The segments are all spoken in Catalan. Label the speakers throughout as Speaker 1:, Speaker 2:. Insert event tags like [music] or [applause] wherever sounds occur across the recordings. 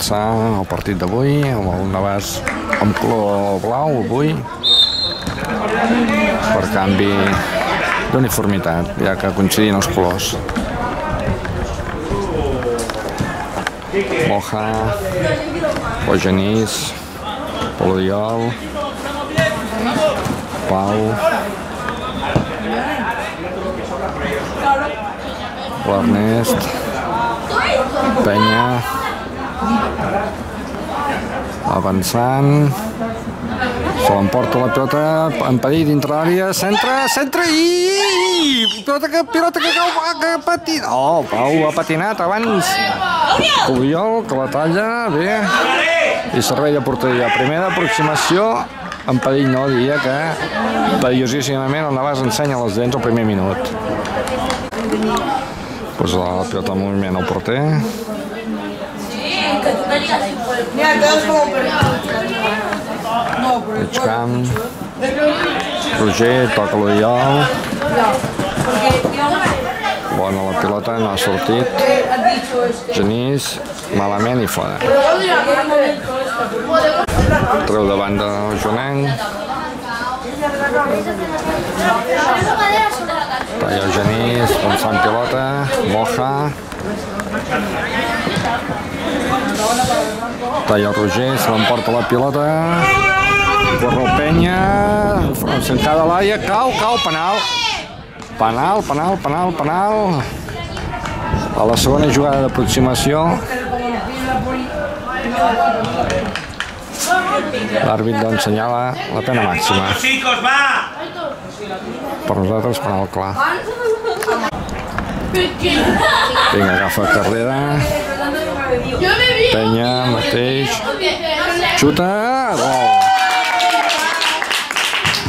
Speaker 1: començar el partit d'avui amb el Navàs amb color blau avui. Per canvi d'uniformitat ja que coincidin els colors. Moja Bojanís Poliol Pau l'Ernest Penya avançant. Se l'emporta la pilota en perill dintre l'àrea. Centre, centre i pilota que, pilota que cau que patina oh, Pau ha patinat abans Poliol que la talla bé. I servei de porteria. Primera aproximació en perill no, diria que perillosíssimament el Navàs ensenya les dents al primer minut. Posa la pilota en moviment al porter mig camp Roger toca l'Oriol bona la pilota no ha sortit Genís malament i fora treu de banda el Jonenc talla el Genís pensant pilota Moja talla Roger se l'emporta la pilota. Corre el Penya centrada l'Aia cau, cau, penal. Penal, penal, penal, penal. A la segona jugada d'aproximació. L'àrbit doncs senyala la pena màxima. Per nosaltres penal clar vinga, agafa carrera. Penya mateix. Xuta gol.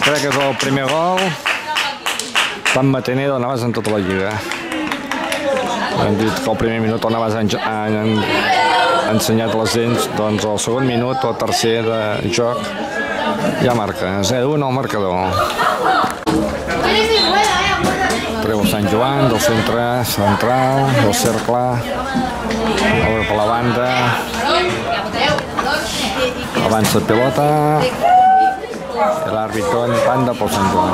Speaker 1: Crec que és el primer gol. Tan matener del Navàs en tota la lliga. Hem dit que el primer minut ha, ha ensenyat les dents. Doncs el segon minut o tercer de joc ja marca. 0-1 al marcador treu Sant Joan del centre central del cercle obre per la banda. Avança pilota. I l'àrbit en banda pel Sant Joan.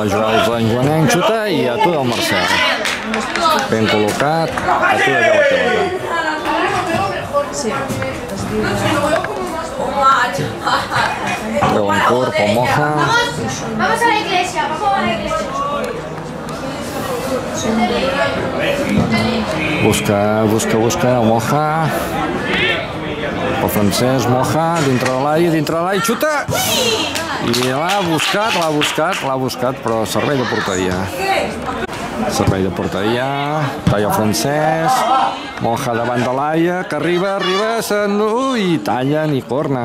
Speaker 1: La jugada del Sant Joanenc xuta i atura el Marcel. Ben col·locat atura ja la pilota. Treu en curt pel Moja.
Speaker 2: Vamos a la iglesia, vamos a la iglesia.
Speaker 1: busca, busca, busca Moja. El francès Moja dintre de l'àrea, dintre de l'àrea xuta. I l'ha buscat, l'ha buscat l'ha buscat però servei de porteria servei de porteria talla francès Moja davant de l'àrea que arriba, arriba se'n... ui, tallen i corna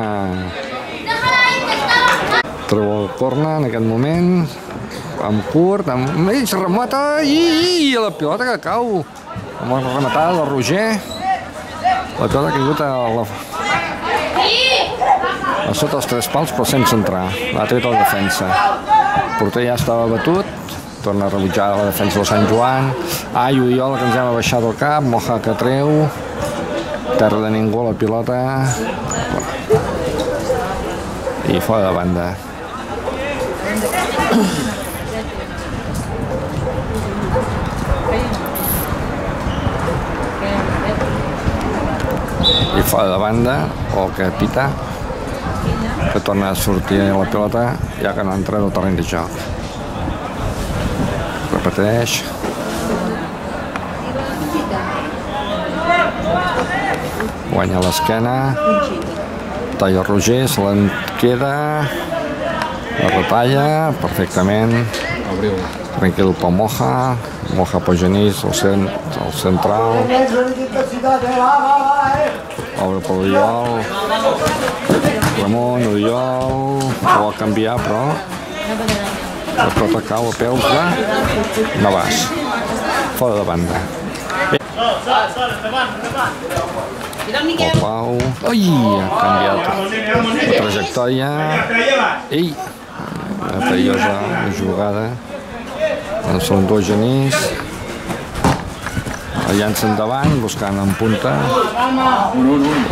Speaker 1: treu el corna en aquest moment amb curt, amb ells remata i, i la pilota que cau. Amb la rematada del Roger. La pilota ha caigut a la, a sota els tres pals però sense entrar. L'ha tret la defensa. El porter ja estava batut torna a rebutjar la defensa del Sant Joan. Ai, Oriol que ens hem abaixat el cap Moja que treu. Terra de ningú la pilota. I fora de banda. I fora de banda o que pita que torna a sortir la pilota ja que no entra en el terreny de joc repeteix. Guanya l'esquena. Talla Roger se l'en queda. La retalla perfectament. Tranquil pel Moja Moja pel Genís el, cent, el central. Obre per l'Oriol Ramon, Oriol. Ho va canviar però la pilota cau a peus de Navàs fora de banda. El Pau... Ui, ha canviat la trajectòria. Ei, una perillosa jugada. Doncs són dos genís. El llança endavant, buscant en punta.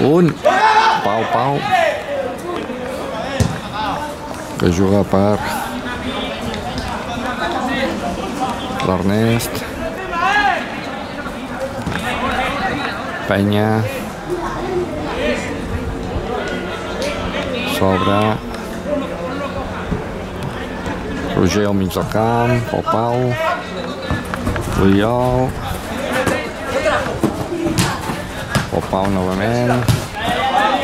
Speaker 1: Un. Pau, Pau. Que juga per l'Ernest. Penya. Sobre. Roger al mig del camp, el Pau. L'Oriol. El Pau novament.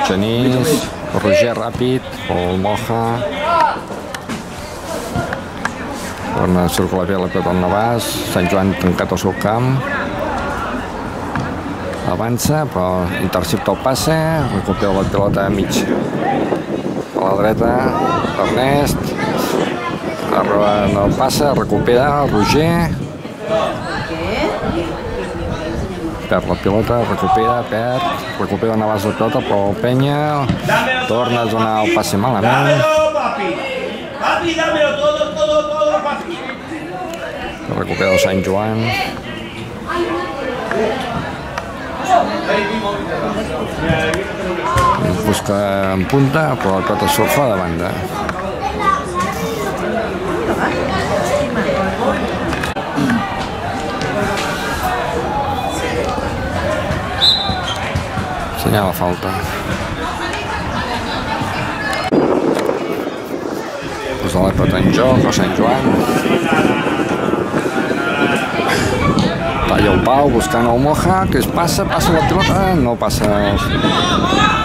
Speaker 1: Genís. Roger ràpid. El Moja. Torna a circular bé la pilota Navàs. Sant Joan tancat al seu camp. Avança, però intercepta el passe. Recupera la pilota a mig. A la dreta, Ernest. Arroba no passa, recupera el Roger. Perd la pilota, recupera, perd. Recupera Navàs la pilota, però el Penya torna a donar el passe malament
Speaker 3: todo, todo, todo, papi.
Speaker 1: Recupera el Sant Joan. Busca en punta, però la pilota surt fora de banda. Senyala falta. Posa la pilota en joc, el Sant Joan. Talla el Pau buscant el Moja, que es passa, passa la pilota, no passa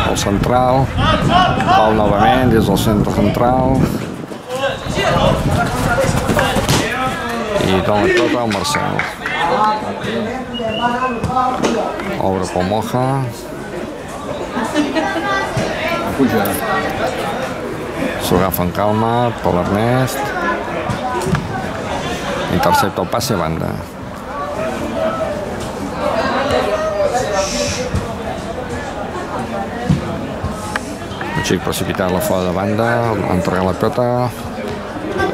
Speaker 1: al central. Pau novament des del centre central. I dona la pilota al Marcel. Obre pel Moja. S'ho agafa en calma per l'Ernest. Intercepta el passe a banda. Xic precipitat la fora de banda, entrega la pilota,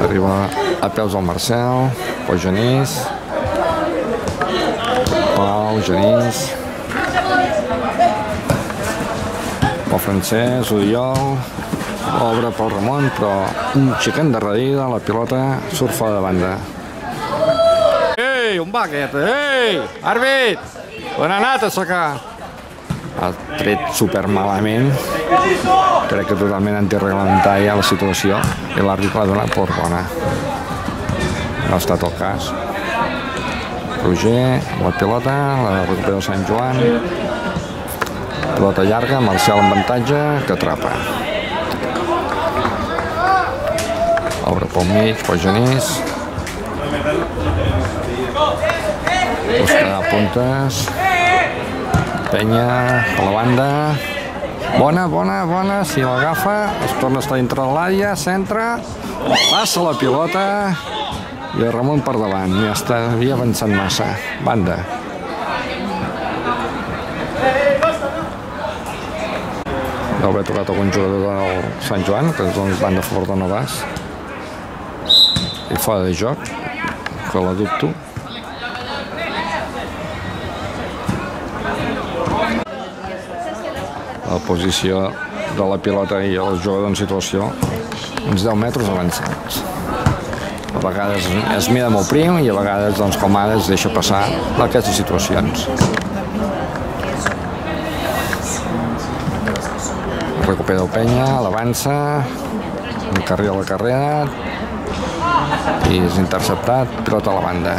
Speaker 1: arriba a peus del Marcel, Pau Genís, Pau Genís, Pau Francesc, Oriol, obre pel Ramon, però un xic endarrerida, la pilota surt fora de banda. Ei, on va aquest? Ei, àrbit! On ha anat? Ha tret super malament. Crec que totalment antireglamentària la situació i l'àrbit l'ha donat per bona. No ha estat el cas. Roger, la pilota, la recupera el Sant Joan. Pilota llarga, Marcial amb avantatge, que atrapa. Obre pel mig, pel Genís. Busca puntes. Penya per la banda. Bona, bona, bona. Si l'agafa, es torna a estar dintre de l'àrea, centra, passa la pilota i el Ramon per davant. Ja està, havia avançat massa. Banda. Deu haver tocat algun jugador del Sant Joan, que doncs banda a favor de Novàs. I fora de joc, que la dubto. Posició de la pilota i el jugador en situació uns 10 metres avançats. A vegades es mira molt prim i a vegades, doncs, com ara, es deixa passar aquestes situacions. Recupera el penya, l'avança, encarrila la carrera i és interceptat, pilota a la banda.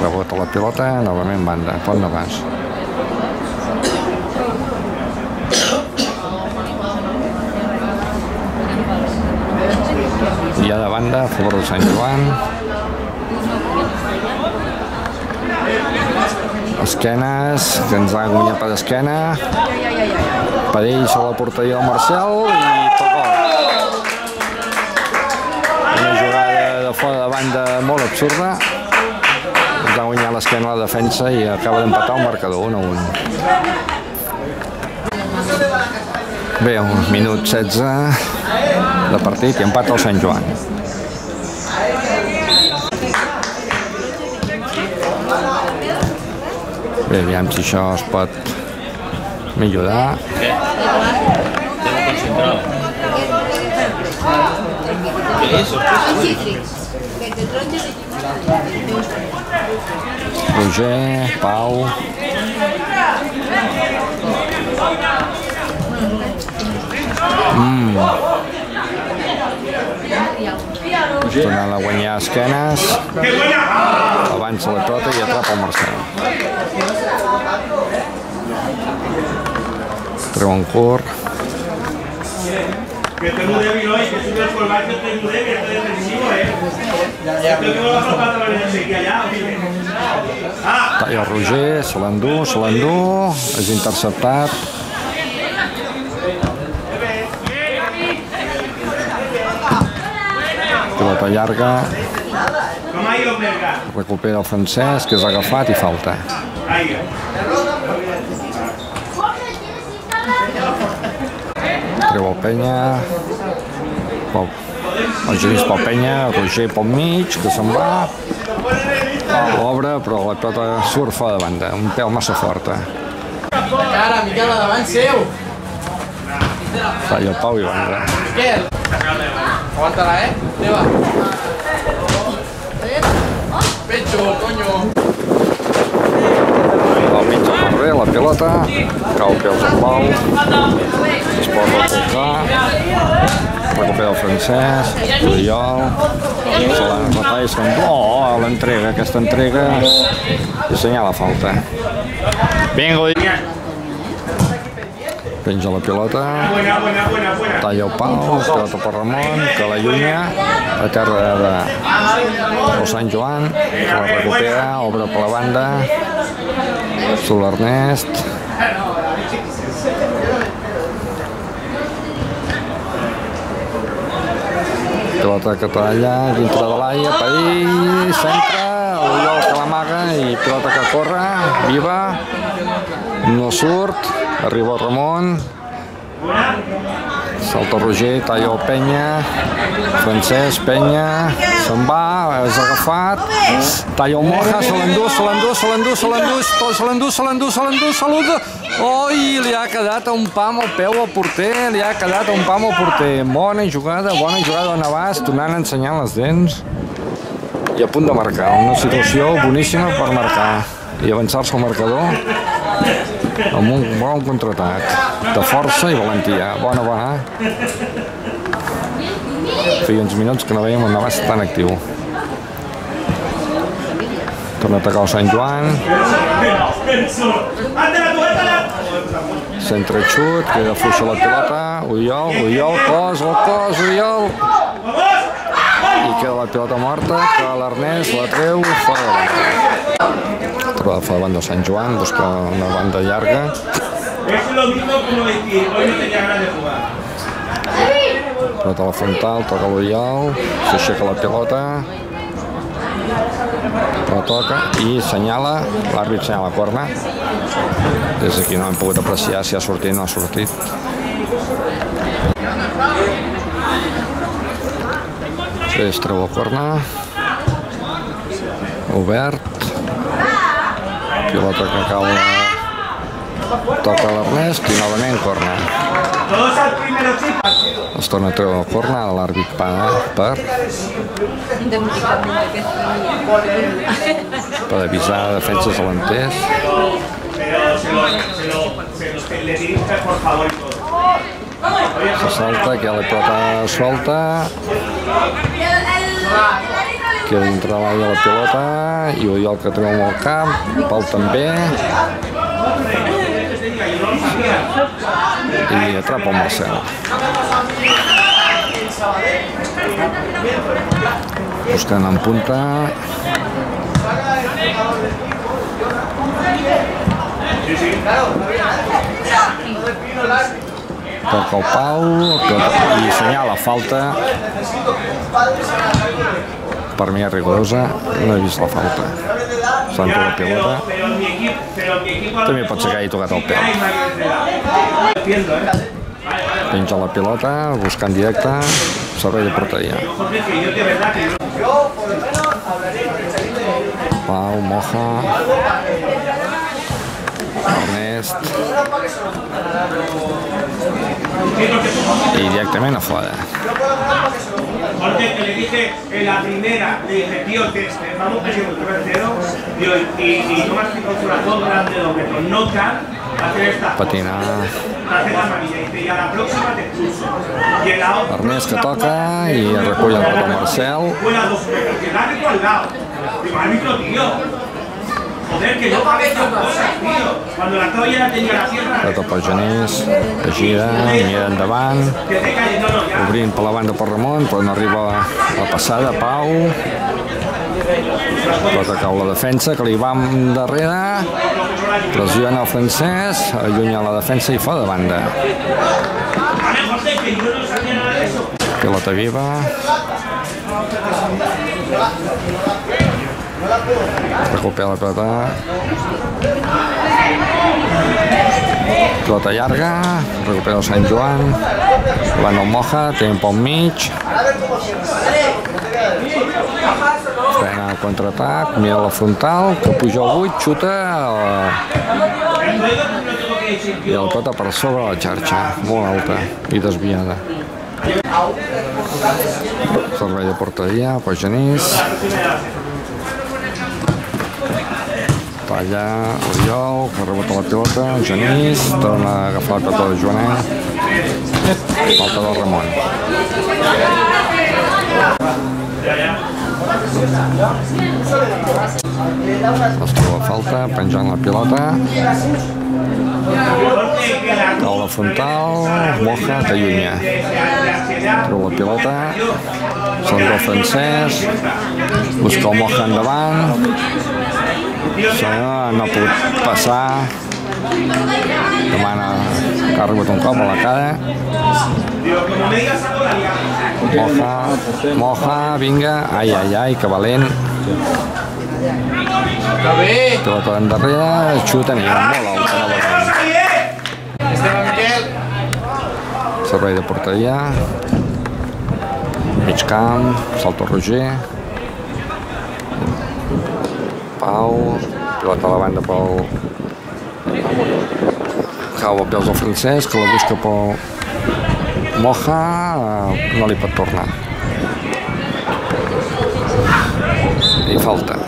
Speaker 1: Rebota la pilota, novament banda, pont de pas. I a de banda, a favor de Sant Joan. Esquenes, que ens ha guanyat per esquena. Per ell sobre la porteria del Marcel i tot gol. Una jugada de fora de banda molt absurda. Ens ha guanyat l'esquena a la defensa i acaba d'empatar un marcador 1 a 1. Bé, un minut 16 de partit i empat al Sant Joan. Bé, aviam si això es pot millorar. Roger, Pau... Mm. Tornant a guanyar esquenes. Avança la trota i atrapa el Marcel. Treu en cor.
Speaker 3: Que tengo débil hoy, que estoy transformado, que te lo estoy defensivo, eh. lo creo que no va a faltar la velocidad allá,
Speaker 1: talla el Roger, se l'endú, se l'endú, és interceptat. Pilota llarga, recupera el francès, que és agafat i falta. Treu el penya, Pau, el Genís pel penya, Roger pel mig, que se'n va, l'obre, però la pilota surt fora de banda, un pèl massa forta.
Speaker 4: Cara, Miquel, davant seu!
Speaker 1: Talla el Pau i l'entra.
Speaker 4: Miquel! Aguanta-la, eh? Teva. Pecho, coño!
Speaker 1: Al mig del carrer, la pilota, cau peus al Pau, es pot recolzar, recupera el francès, Oriol, la i se'n oh, l'entrega, aquesta entrega, i assenyala falta. Vinga, penja la pilota, talla el pau, pilota per Ramon, que l'allunya, a terra de, del Sant Joan, que la recupera, obre per la banda, surt l'Ernest, pilota talla dintre de l'aire, perill, centre, Oriol que l'amaga i pilota que corre, viva, no surt, arriba el Ramon, salta Roger, talla el Penya, Francesc, Penya, se'n va, és agafat, talla el Moja, se l'endú, se l'endú, se l'endú, se l'endú, se l'endú, se l'endú, se l'endú, se l'endú, Oi, li ha quedat un pam al peu al porter, li ha quedat un pam al porter. Bona jugada, bona jugada de Navàs, tornant a ensenyar les dents i a punt de marcar. Una situació boníssima per marcar i avançar-se al marcador amb un bon contraatac de força i valentia. Bona, bona. Feia uns minuts que no veiem un Navàs tan actiu. Torna a atacar el Sant Joan, centre xut, queda fluixa la pilota, Oriol, Oriol, cos, el cos, Oriol, i queda la pilota morta, que l'Ernest la treu fora de banda. Troba fora de banda el Sant Joan, busca una banda llarga,
Speaker 3: Es lo mismo como decir, hoy no tenía ganas de jugar.
Speaker 1: Pilota a la frontal, toca l'Oriol, s'aixeca la pilota, però toca i senyala, l'àrbit senyala corna. Des d'aquí no hem pogut apreciar si ha sortit o no ha sortit. Es treu el corna. Obert. Pilota que cau toca l'Ernest i novament corna. Es torna a treure el forn a l'àrbit paga per... Per avisar defenses
Speaker 3: davanters. Se
Speaker 1: salta, que la pilota solta. Queda un treball de la pilota i ho el que treu amb el cap, Pau també i atrapa el Marcel. Buscant en punta, toca el Pau, pilota- i senyala falta, per mi és rigorosa, no he vist la falta. S'entra la pilota. També pot ser que hagi tocat el peu. Penja la pilota, buscant directe, servei de porteria. Pau, Moja, Ernest i directament a fora.
Speaker 3: Jorge, que le dije en la primera, le dije, tío, te, vamos a seguir el tío, y, y no me has explicado sobre todo grande dos metros. No can hacer esta
Speaker 1: Patinar.
Speaker 3: hacer la amarilla. Y dice, y a la próxima te expulso. Y en la otra.
Speaker 1: Ernest que toca i recull el Marcel.
Speaker 3: Fuera dos metros, que el árbitro al lado. Digo, árbitro, tío. Joder, que yo pagué estas cosas, tío. Cuando la toalla la tenía la tierra.
Speaker 1: Petó per Genís, que gira, mira endavant, obrint per la banda per Ramon, però no arriba la passada, Pau. Tota cau la defensa, que li va darrere, pressiona el francès, allunya la defensa i fa de banda.
Speaker 3: A ver, José, que yo no sabía nada de eso.
Speaker 1: Pilota viva. Recupera la pilota. Pilota llarga, recupera el Sant Joan. Van el Moja, té un pel mig. Frena el contraatac, mira la frontal, que puja al 8, xuta eh, i el pilota per sobre la xarxa, molt alta i desviada. Servei de porteria, per Genís. Talla Oriol, que rebota la pilota, Genís, torna a agafar la pilota de Joanet. Falta del Ramon. Es troba falta, penjant la pilota.
Speaker 3: Jorge, que la
Speaker 1: Cau la frontal, Moja, que allunya. Treu la pilota, s'entra el francès, busca el Moja endavant, Senyor, no ha pogut passar, demana que ha rebut un cop a la cara. Moja, Moja, vinga, ai, ai, ai, que valent,
Speaker 4: Està bé.
Speaker 1: pilota d'endarrere, xuta, ni molt
Speaker 4: Miquel.
Speaker 1: Servei de porteria, mig camp, salto Roger, Pau, pilota la banda pel... Cau a peus del francès, que la busca pel Moja, no li pot tornar. I falta.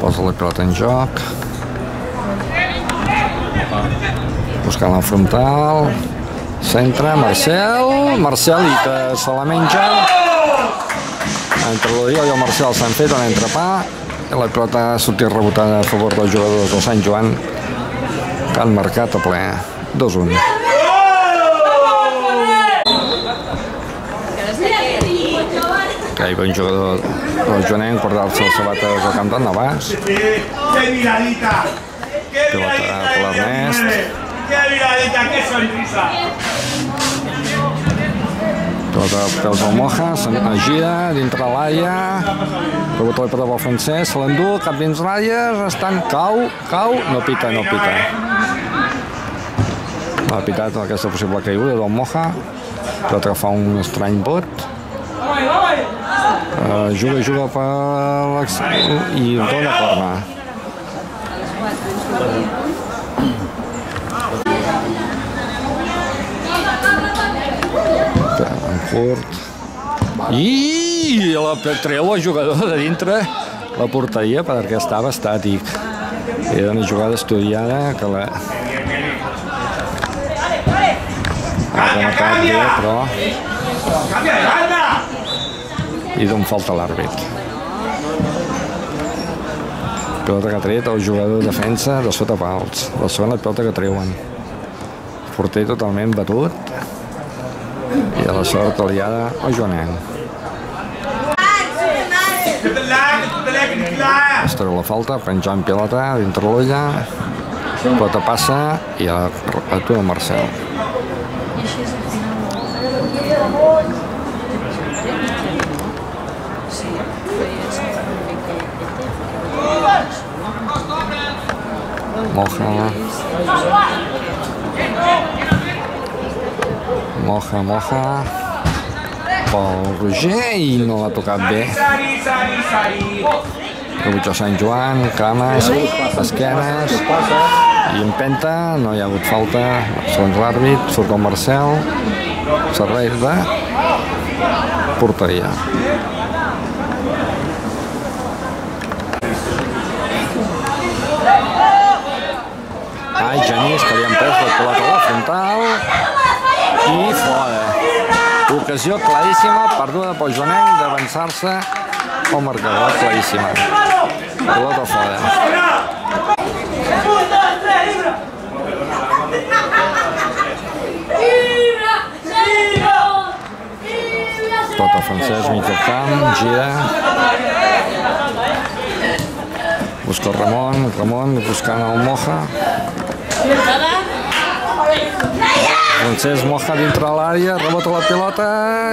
Speaker 1: Posa la pilota en joc. Buscant la frontal. Centre, Marcel. Marcel i que se la menja. Entre l'Oriol i el Marcel s'han fet un entrepà. I la pilota ha sortit rebotada a favor dels jugadors del Sant Joan que han marcat a ple. 2-1. Que hi va un jugador del Joanenc guardar-se les sabates al camp del Navàs.
Speaker 3: ¡Qué miradita! ¡Qué
Speaker 1: Pilota a peus del Moja, se'n gira dintre l'àrea, rebota pilota pel francès, se l'endú, cap dins l'àrea, restant, cau, cau, no pita, no pita. Ha pitat aquesta possible caiguda del Moja, que fa un estrany bot, Uh, juga, juga per i dona corna. Curt. I la treu el jugador de dintre la porteria perquè estava estàtic. Era una jugada estudiada que la... Ha rematat bé, però... I d'on falta l'àrbit. Pilota que ha tret el jugador de defensa de sota pals. La segona pilota que treuen. Porter totalment batut. A la sort aliada el Joanenc.
Speaker 3: ¡Que te la, que te la, que te la!
Speaker 1: Es treu la falta, penjant pilota dintre l'olla. Tota passa i atura el Marcel. Moja. Moja, moja. Pel Roger i no l'ha tocat bé. Rebutja Sant Joan, cames, esquenes. I empenta, no hi ha hagut falta. Segons l'àrbit, surt el Marcel. Servei de porteria. Ai, Genís, que li han pres la pilota a la frontal i fora ocasió claríssima perduda pel Joanenc d'avançar-se al marcador, claríssima pilota fora tot a Francesc, mig del camp, gira. Busca el Ramon, Ramon buscant el Moja. Francesc Moja dintre l'àrea, rebota la pilota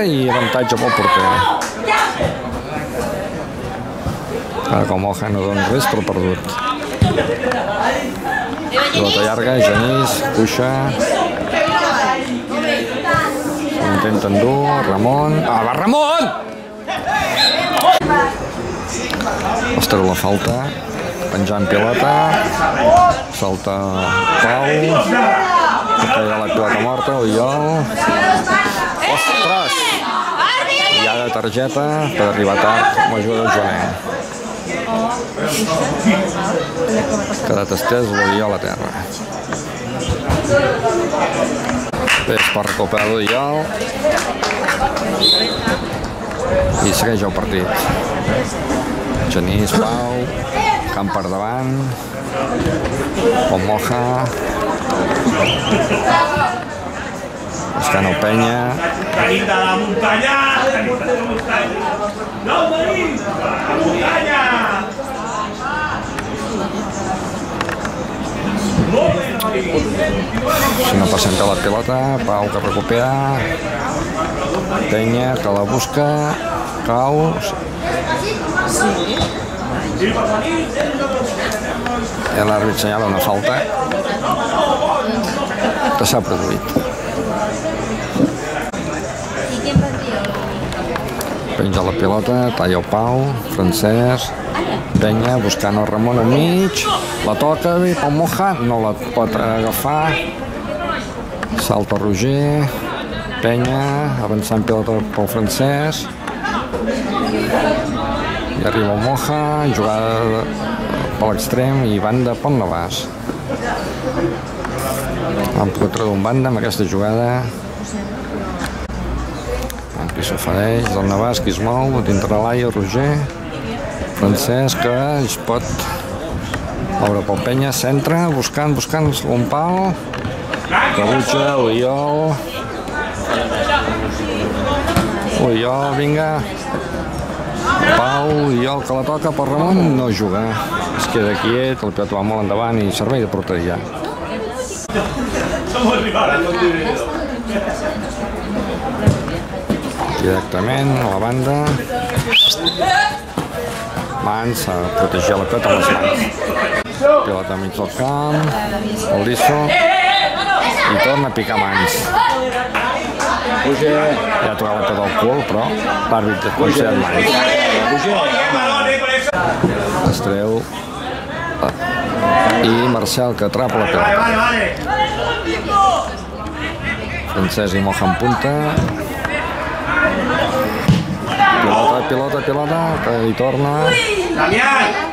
Speaker 1: i avantatge pel porter. Ara el Moja no dona res, però perdut. Pilota llarga, Genís, puxa. Intenta endur, Ramon... Ah, va Ramon! Es treu la falta, penjant pilota, salta Pau, treia la pilota morta, Oriol... Ostres! Hi ha de targeta per arribar tard amb l'ajuda del Joanet. Quedat estès l'Oriol a terra. Ves per recuperar l'Oriol. I segueix el partit. Genís, Pau, camp per davant, el Moja, buscant el Penya,
Speaker 3: Canita de la muntanya! Canita de la muntanya! No, Marín! La muntanya!
Speaker 1: Si no passenta la pilota, Pau que recupera, Penya que la busca, cau, i l'àrbit senyala una falta. Que s'ha produït. Penja la pilota, talla el Pau, Francesc, Penya buscant el Ramon al mig, la toca pel Moja, no la pot agafar, salta Roger, Penya, avançant pilota pel Francesc, i arriba el Moja, jugada per l'extrem i banda pel Navàs. Han pogut treure un banda amb aquesta jugada. Aquí s'ofereix el Navàs, qui es mou, dintre l'aire, Roger. Francesc, que es pot moure pel penya, centra, buscant, buscant segon pal. Rebutja, Oriol. Oriol, vinga. Pau, Oriol, que la toca per Ramon, no juga. Es queda quiet, el pilot va molt endavant i servei de porteria. Directament a la banda. Mans a protegir la pilota amb les mans. Pilota mig del camp, el Lisso, i torna a picar mans. Ja ha tocat la pilota al cul, però l'àrbit ha considerat mans.
Speaker 3: Oye, balón, eh, con eso.
Speaker 1: Es treu i Marcel que atrapa la pilota.
Speaker 3: vale.
Speaker 1: Francesc i Moja en punta. Pilota, pilota, pilota, que hi torna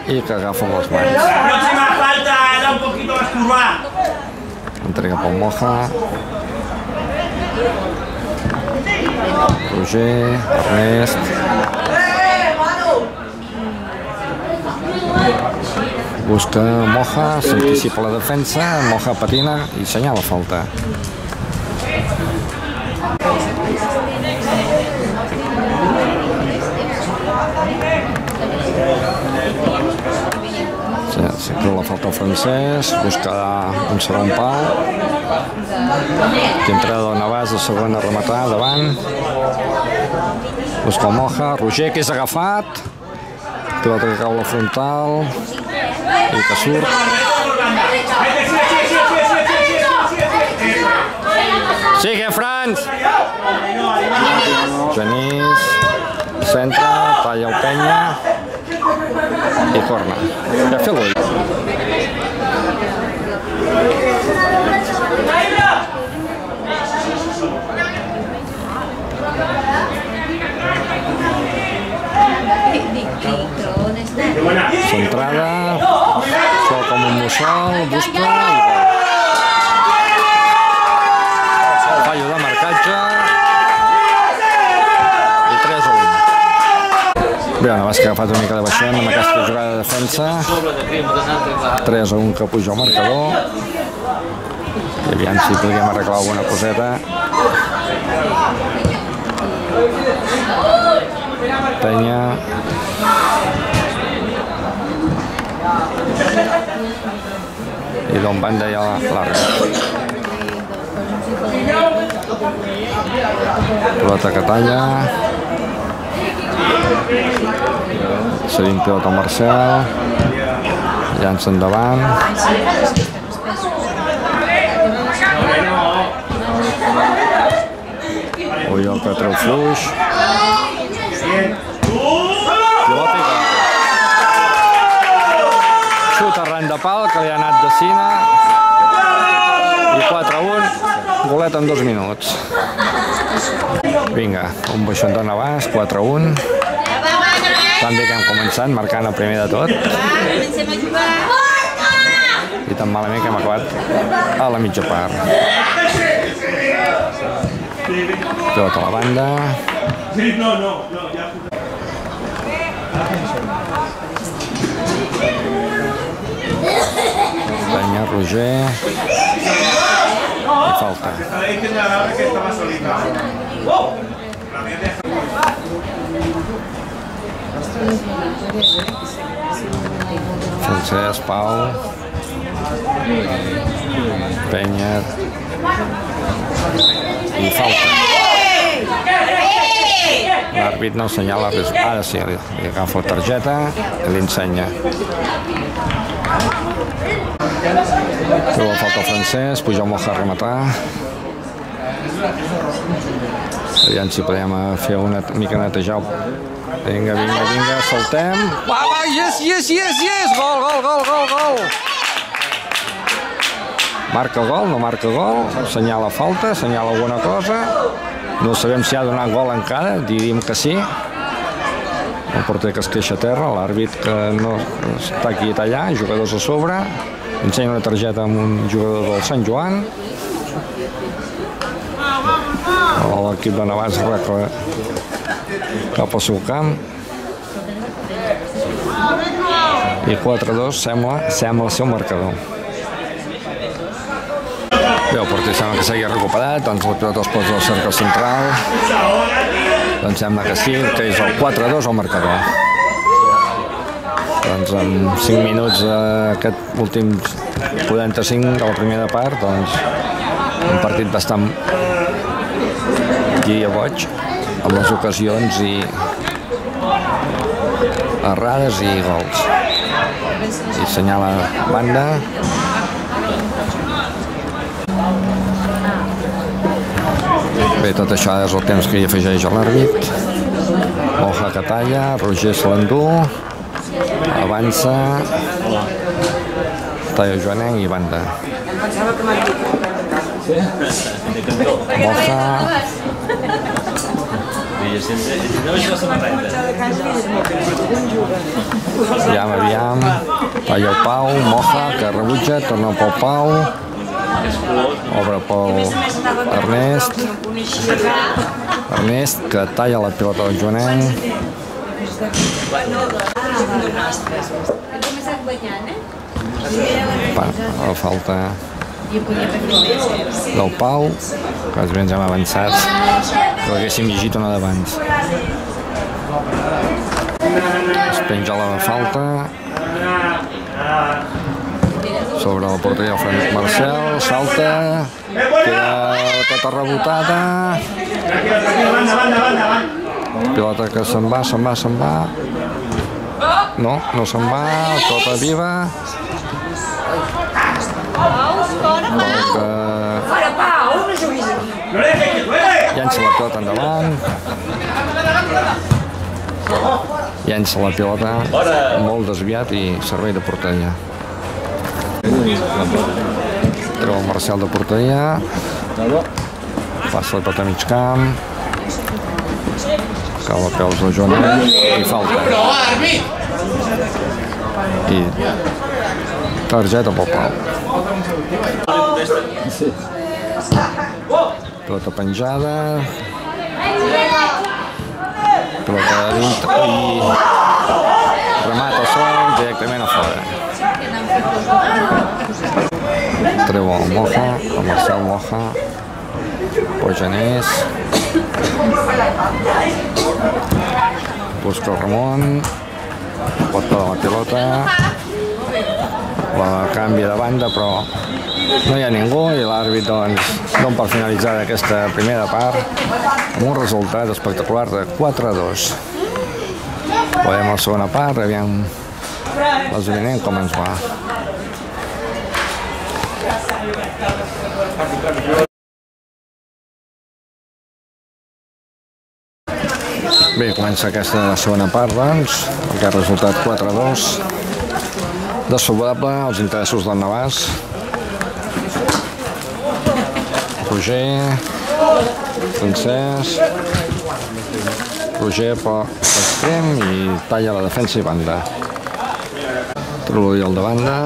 Speaker 1: i que agafa amb les mans.
Speaker 3: la próxima falta era un poquito más curva.
Speaker 1: Entrega pel Moja. Roger, Ernest. Busca Moja, s'anticipa la defensa, Moja patina i senyala falta. Creu la falta el francès, buscarà un segon pal. Aquí entrada de Navàs, de segona a rematar, davant. Busca el Moja, Roger, que és agafat. Pilota que cau la frontal. I que surt. Sigue, Franz! Genís, centre, talla el penya i corna. Ja fer l'ull. Centrada, sol com un mussol, busca Navàs que ha agafat una mica de baixón amb aquesta jugada de defensa. 3 a 1 que puja el marcador. I aviam si podríem arreglar alguna coseta. Penya. I d'on van deia l'àrbitre. Pilota que talla cedint pilot al Marcel, llança endavant. Oriol que treu fluix. Xuta arran de pal que li ha anat de cina. I 4-1, golet en dos minuts. Vinga, un baixó endavant, 4-1 tan bé que hem començat, marcant el primer de tot.
Speaker 2: Comencem a jugar.
Speaker 1: I tan malament que hem acabat a la mitja part. Tot a la banda.
Speaker 3: Sí, no, no, no, ja...
Speaker 1: Danya Roger. I falta.
Speaker 3: Oh! La
Speaker 1: Francesc, Pau. Penya. I falta. L'àrbit no assenyala res. Ara sí, li, agafa la targeta i li ensenya. Troba falta el francès, puja el Moja a rematar. Aviam si podem eh, fer una mica netejar. Vinga, vinga, vinga, saltem. Va, va, yes, yes, yes, yes! Gol, gol, gol, gol, gol! Marca gol, no marca gol, assenyala falta, assenyala alguna cosa. No sabem si ha donat gol encara, diríem que sí. El porter que es queixa a terra, l'àrbit que no està aquí i allà, jugadors a sobre. Ensenya una targeta amb un jugador del Sant Joan. L'equip de Navàs arregla cap al seu camp. I 4-2 sembla, sembla ser un marcador. Bé, el porter sembla que s'hagi recuperat, doncs la pilota es posa al cercle central. Doncs sembla que sí, que és el 4-2 el marcador. Doncs en 5 minuts d'aquest últim 45 de la primera part, doncs un partit bastant guia boig, amb les ocasions i errades i gols. I senyala banda. Bé, tot això és el temps que hi afegeix a l'àrbit. Moja que talla, Roger se l'endú, avança, talla Joanenc i banda. Moja, aviam, aviam, talla el Pau, Moja, que rebutja, torna pel Pau, obre pel Ernest, Ernest, que talla la pilota del Joanenc,
Speaker 2: Hem començat guanyant, eh?
Speaker 1: Pa, la falta del Pau, quasi bé ens hem avançat, però haguéssim llegit una d'abans. Es penja la falta, sobre la porteria Fran Marcel, salta, queda tota rebotada,
Speaker 3: banda, banda, banda.
Speaker 1: pilota que se'n va, se'n va, se'n va. No, no se'n va, tota viva. Que
Speaker 3: No le dejes que juegue.
Speaker 1: Llença la pilota endavant. Llença la pilota, molt desviat i servei de porteria. Treu el Marcel de porteria. Passa la pilota a mig camp. Cau a peus del Joanet i falta. I targeta pel Pau. Pilota penjada. Pilota a dintre i remata sol directament a fora. Treu el Moja, el Marcel Moja, Pojanés, busca el Ramon, pot la pilota, la canvia de banda, però no hi ha ningú i l'àrbit doncs, don per finalitzar aquesta primera part amb un resultat espectacular de 4 a 2. Veiem la segona part, aviam l'esdeveniment com ens va. Bé, comença aquesta segona part, doncs, que ha resultat 4 a 2. Desfavorable als interessos del Navàs. Roger, Francesc, Roger per l'extrem i talla la defensa i banda. Trololí al de banda.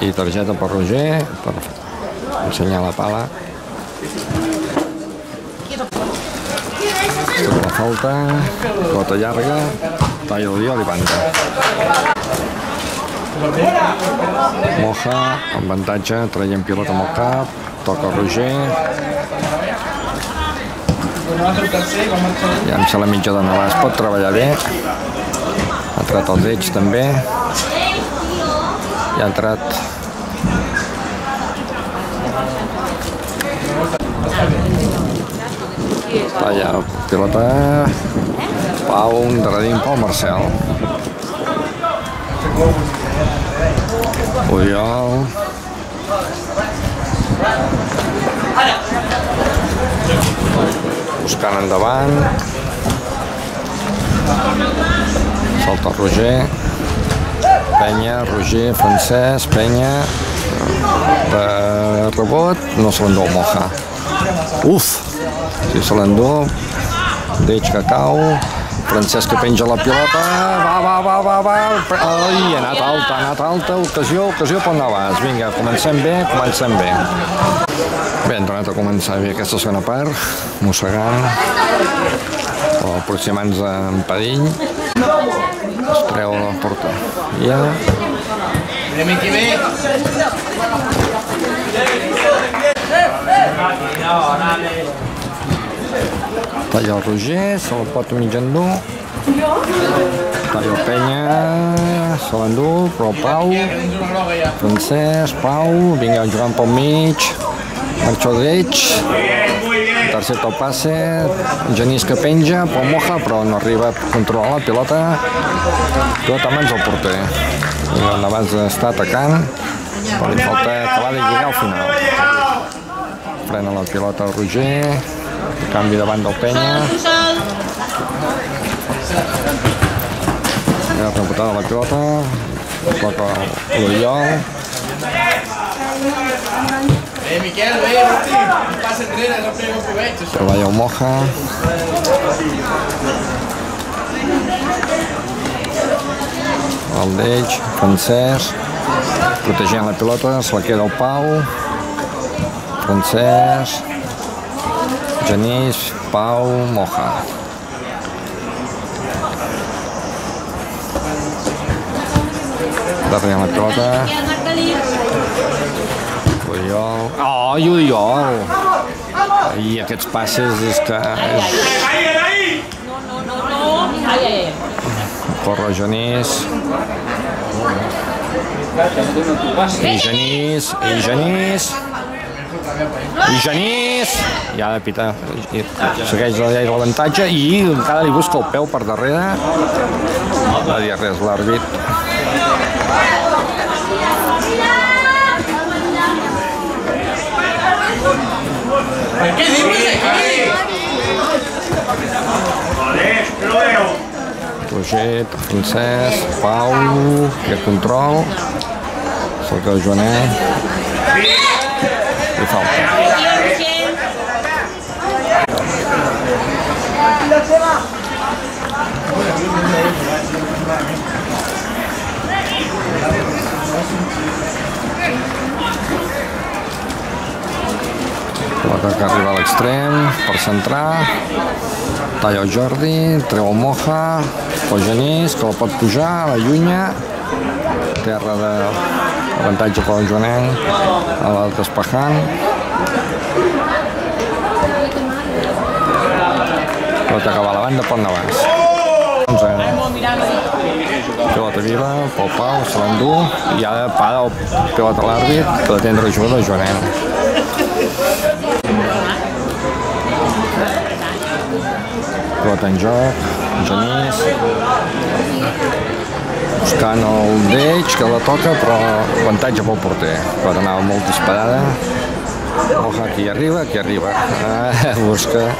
Speaker 1: I targeta per Roger per ensenyar la pala. La falta, cota llarga, talla d'Oriol i banda. Moja, amb avantatge, traient pilota amb el cap, toca Roger, llança la mitja de Navàs, pot treballar bé, ha entrat el Deig també, i ha entrat Talla, pilota, Pau, un darrerim pel Marcel. Oriol. Buscant endavant. Salta Roger. Penya, Roger, Francesc, Penya. De rebot, no se l'endú el Moja. Uf! Si se l'endú, Deix que cau, Francesc que penja la pilota, va, va, va, va, va, ai, ha anat alta, ha anat alta, ocasió, ocasió pel Navàs. Vinga, comencem bé, comencem bé. Bé, hem tornat a començar bé aquesta segona part, mossegant, o aproximant-nos en perill. Es treu la porta. Ja,
Speaker 4: Anem aquí bé.
Speaker 1: Talla el Roger, se la pot mig endur. Talla el Penya, se l'endú, però Pau. Francesc, Pau, vinga jugant pel mig,
Speaker 3: muy bien.
Speaker 1: tercer top passe, Genís que penja, pel Moja, però no arriba a controlar la pilota, pilota mans del porter. El Navàs està atacant, però li falta acabar de lligar al final. Frena la pilota el Roger, canvi davant del Penya, Ja rebotada la pilota, toca l'Oriol,
Speaker 4: Bé, Miquel, bé, hosti. Un pas enrere, no pega proveig, això.
Speaker 1: treballa el Moja. El Deix, Francesc, protegint la pilota, se la queda el Pau, Francesc, Genís, Pau, Moja. Darrere la pilota, Oriol. Oh, i Oriol! I aquests passes és que... És... Corre Genís. I Genís, i Genís. I Genís. I ha de pitar. I segueix la llei de l'avantatge i encara li busca el peu per darrere. No va dir res l'àrbit.
Speaker 4: Què dius aquí?
Speaker 1: Roget, Francesc, Pau, i el control. Cerca el Joanet. Li falta. Pilota que arriba a l'extrem per centrar. Talla el Jordi, treu el Moja, el Genís, que la pot pujar, la llunya. Terra de avantatge per al Joanenc, a la despejant. Pilota que va a la banda, pot Navàs. 11. Pilota viva, pel Pau, se l'endú, i ara para el pilota a l'àrbit per atendre el jugador Joanenc. Pilota en joc, Genís. Buscant el Deix, que la toca, però avantatge pel porter. Pilota anava molt disparada. Oja, aquí arriba, aquí arriba. Ah, [laughs] busca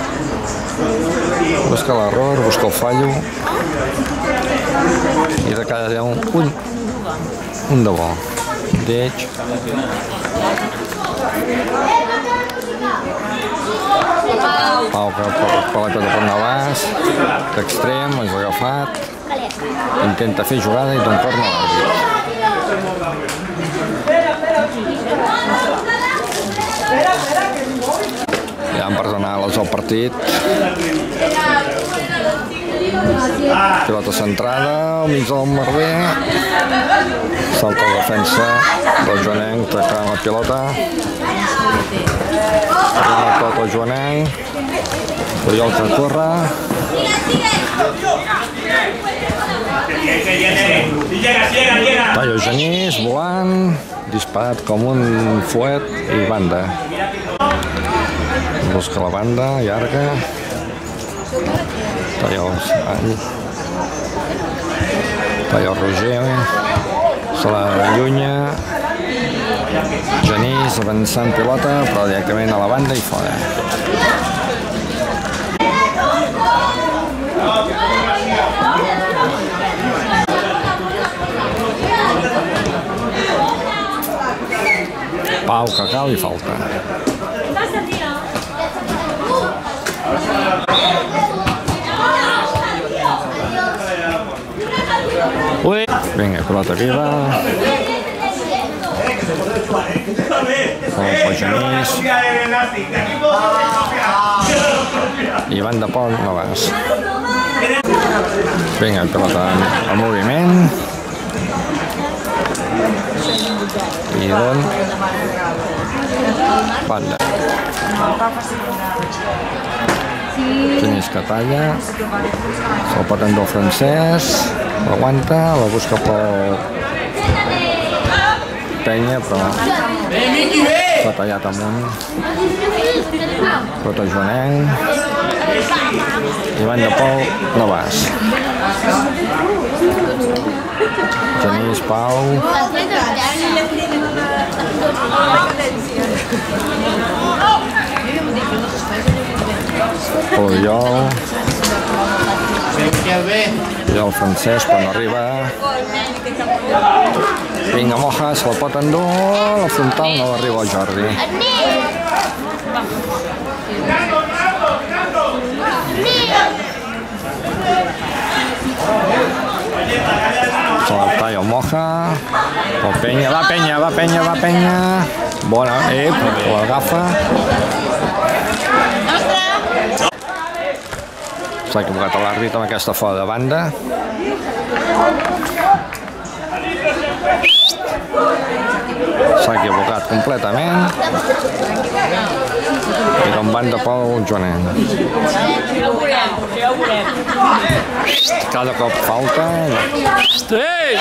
Speaker 1: busca l'error, busca el fallo. I de cada 10, un, un de bo. Deix. Pau que per, per la pilota per Navàs, d'extrem, agafat, intenta fer jugada i d'un corna l'àrbit. Ja han perdonat les del partit. Pilota centrada, al mig del merder. Salta la defensa del Joanenc, tocant la pilota. Arriba tot el Joanenc. Puyol que corre.
Speaker 3: Que llegue. Si llega, si llega, llega.
Speaker 1: Tallo Genís, volant, disparat com un fuet i banda. Busca la banda, llarga. Tallo all. Tallo Roger, se la allunya. Genís avançant pilota, però directament a la banda i fora. Pau cal i falta. Ui. Vinga, pilota viva. El Genís. I van de pont, no vas. Vinga, pilota en moviment. I don. Banda. Genís que talla. Se'l pot endur el francès. L'aguanta, la busca pel penya, però s'ha tallat amunt. Tota Joanenc. I van de Pol, no vas. Genís, Pau. Oriol. I el francès quan arriba. Vinga, Moja, se la pot endur. La frontal no arriba el Jordi. El Moja. El Penya, va Penya, va Penya, va Penya. Bona, eh, l'agafa. S'ha equivocat l'àrbit amb aquesta fora de banda. s'ha equivocat completament. I van de Pau Joanet.
Speaker 2: Ja ho veurem.
Speaker 1: Cada cop falta.
Speaker 4: Ei!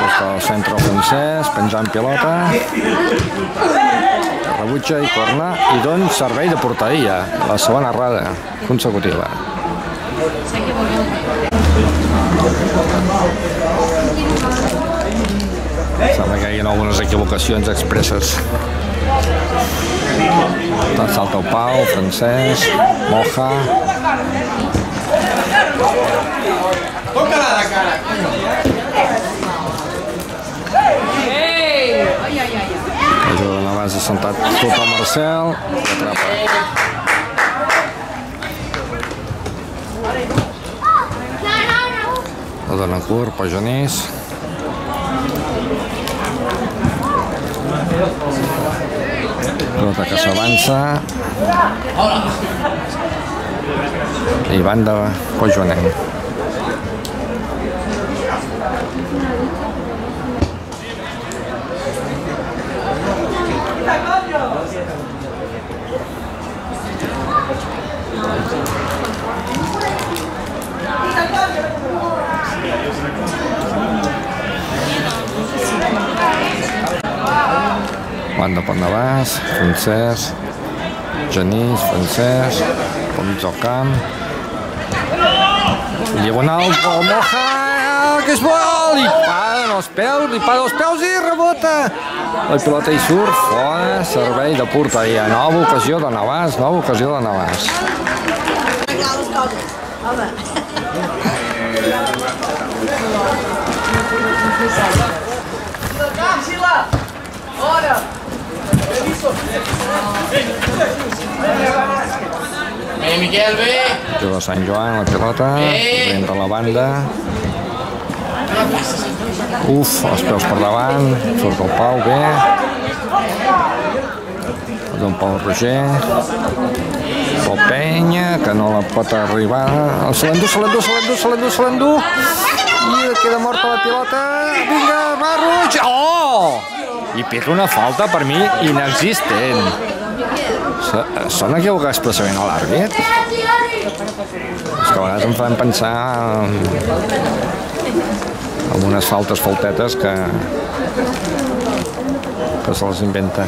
Speaker 1: Des del centre francès, penjant pilota. Rebutja i corna. I doncs servei de porteria. La segona errada consecutiva. Sembla que hi ha algunes equivocacions expresses. Salta el Pau, Francesc, Moja,
Speaker 4: Tócala la cara.
Speaker 1: ajuda a la base sentat tot el Marcel i atrapa. La dona curt, Pajonís. Pilota que s'avança. I banda Pajonet. Banda per Navàs, Francesc, Genís, Francesc, pel mig del camp. Diagonal pel Moja, que és bo, li paga els peus, li paga els peus i rebota. La pilota hi surt fora, servei de porteria. Nova ocasió de Navàs, nova ocasió de Navàs.
Speaker 4: Bé, Miquel, bé.
Speaker 1: Juga Sant Joan, la pilota, entra la banda. Uf, els peus per davant, surt el Pau, bé. Don Pau Roger. El Penya, que no la pot arribar. El se l'endú, se l'endú, se l'endú, se l'endú, se l'endú. I queda morta la pilota. Vinga, va, Roig. Oh! I peta una falta per mi inexistent. Se- S'han equivocat expressament a l'àrbit? És que a vegades em fan pensar en, en unes faltes faltetes que, que se les inventa.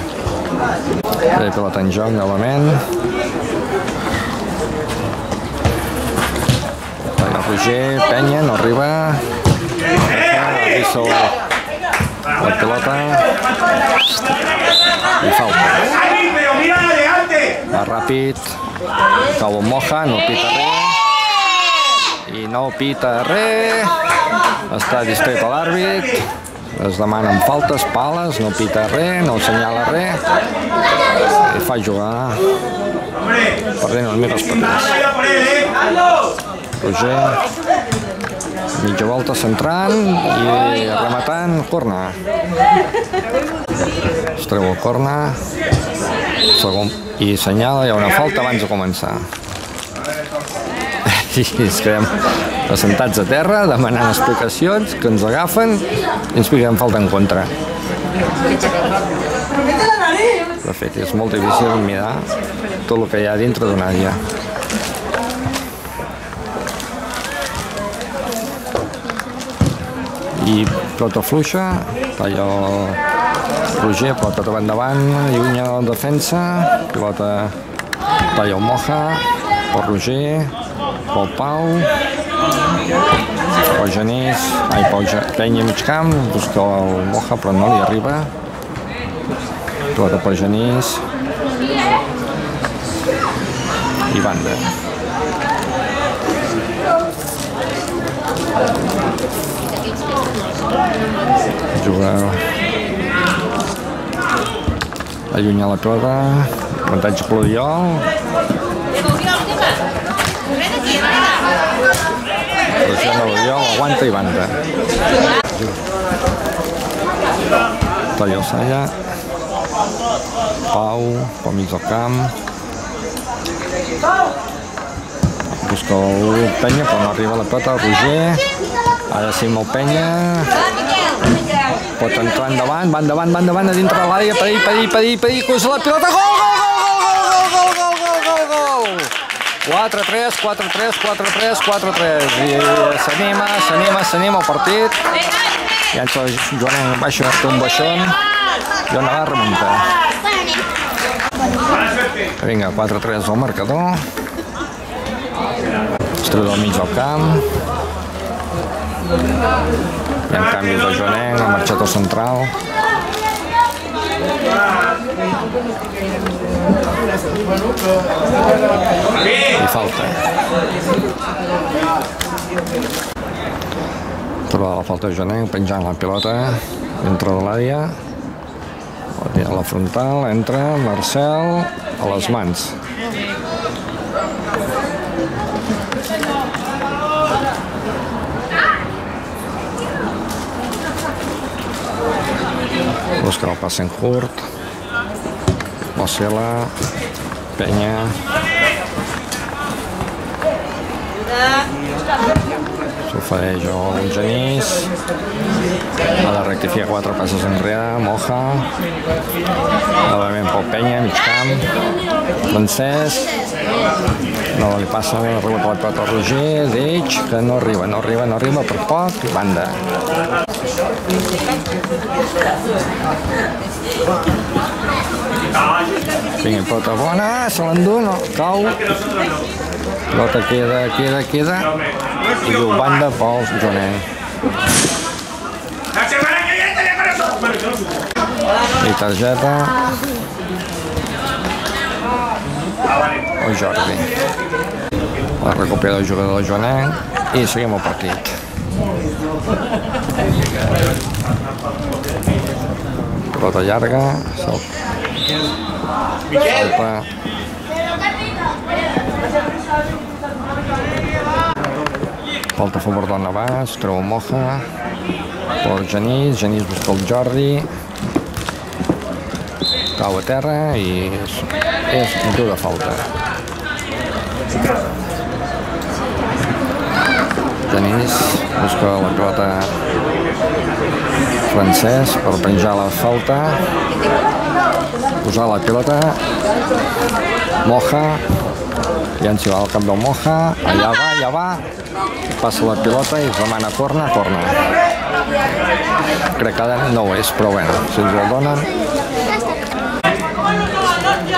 Speaker 1: Bé, pilota en joc, novament. Pega Roger, penya, no arriba. Avisa la, pilota. I falta. Va ràpid, cau en moja, no pita res. I no pita res. Està distret a l'àrbit. Es demanen faltes, pales, no pita res, no assenyala res. I fa jugar perdent una mica els papers. Roger, mitja volta centrant i rematant corna. Es treu el corna segon, i senyala, hi ha una falta abans de començar. I ens quedem assentats a terra demanant explicacions que ens agafen i ens piquem falta en contra. De fet, és molt difícil mirar tot el que hi ha dintre d'una àrea. i pilota fluixa, talla Roger, pilota cap endavant, llunya la defensa, pilota talla el Moja, pel Roger, pel Pau, pel Genís, ai, pel Penya mig camp, busca el Moja però no li arriba, pilota pel Genís, i banda. juga allunyar la pilota avantatge per l'Oriol pressiona l'Oriol aguanta i banda talla Salla Pau pel mig del camp busca el Penya, però no arriba la pilota. Roger. Ara sí amb el Penya. Pot entrar endavant, va endavant, va endavant, a dintre l'àrea, per ahir, per ahir, per ahir, per cruza la pilota, gol, gol, gol, gol, gol, gol, gol, gol, gol, gol. 4-3, 4-3, 4-3, 4-3. I s'anima, s'anima, s'anima el partit. Llança Joan baixa, té un baixón. Joan Navarra remunta. Vinga, 4-3 al marcador. Es treu del mig del camp. Hi ha de Joanenc, ha marxat al central. I falta. Troba la falta de Joanenc, penjant la pilota dintre de l'àrea. A la frontal, entra Marcel a les mans. Busca el passe en curt. Ocela. Penya. S'ofereix el Genís. Ha de rectificar quatre passes enrere. Moja. Novament pel Penya, mig camp. Francesc. No li passa el rebot a la pilota Roger. Deix, que no arriba, no arriba, no arriba per poc. Banda. Vinga, pilota bona, se l'endú, no, cau. Pilota queda, queda, queda. I diu banda pel.
Speaker 3: La subo.
Speaker 1: I targeta
Speaker 3: Ah, vale.
Speaker 1: El Jordi. La recupera el jugador Joanenc i seguim el partit. Pilota llarga, sal- salta. Falta a favor del Navàs, treu Moja, per Genís, Genís busca el Jordi, cau a terra i és, és motiu de falta. Genís busca la pilota francès per penjar la falta, posar la pilota, Moja, llenci al cap del Moja, allà va, allà va, passa la pilota i demana corna, corna. Crec que no ho és, però bueno, si ens el donen,